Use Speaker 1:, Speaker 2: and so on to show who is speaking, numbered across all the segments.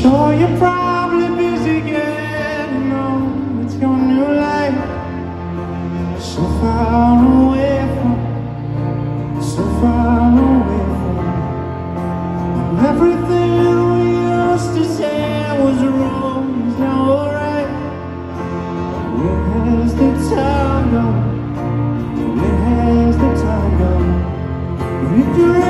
Speaker 1: Sure, you're probably busy getting on with your new life. So far away from, so far away from. Everything we used to say was wrong is now alright. Where has the time gone? Where has the time gone? If you're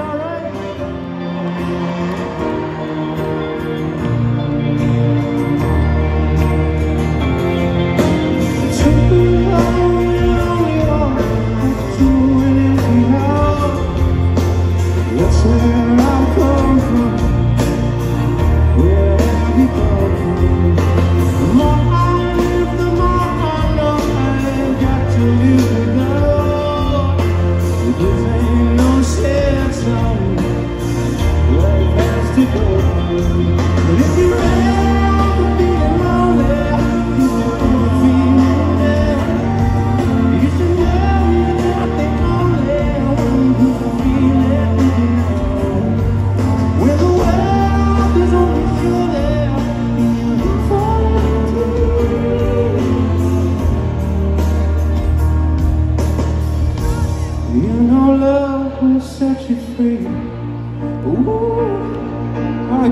Speaker 1: to go. But if you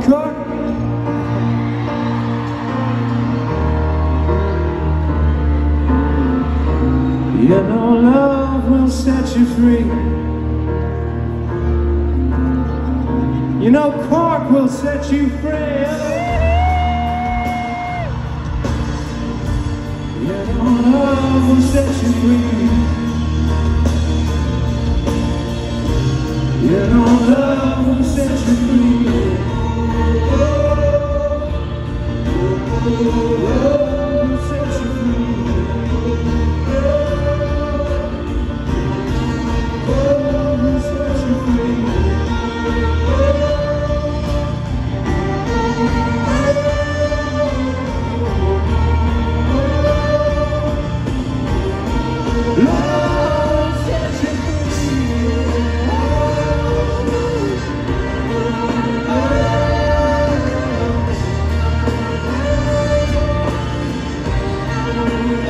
Speaker 1: You know love will set you free. You know Cork will set you free. You know love will set you free. You know love Ooh. you.